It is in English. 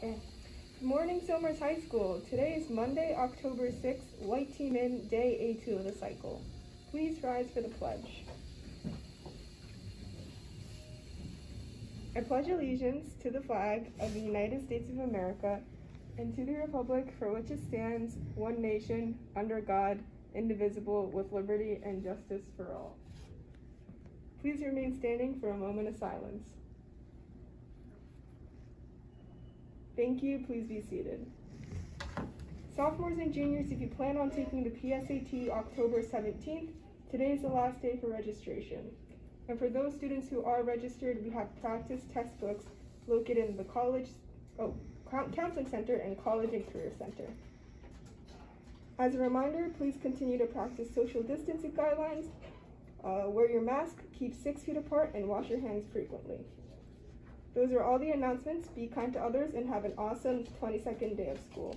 Good morning, Somers High School. Today is Monday, October 6th, White Team In, day A2 of the cycle. Please rise for the pledge. I pledge allegiance to the flag of the United States of America and to the republic for which it stands, one nation, under God, indivisible, with liberty and justice for all. Please remain standing for a moment of silence. Thank you. Please be seated. Sophomores and juniors, if you plan on taking the PSAT October 17th, today is the last day for registration. And for those students who are registered, we have practice textbooks located in the college, oh, counseling center and college and career center. As a reminder, please continue to practice social distancing guidelines. Uh, wear your mask, keep six feet apart, and wash your hands frequently. Those are all the announcements. Be kind to others and have an awesome 22nd day of school.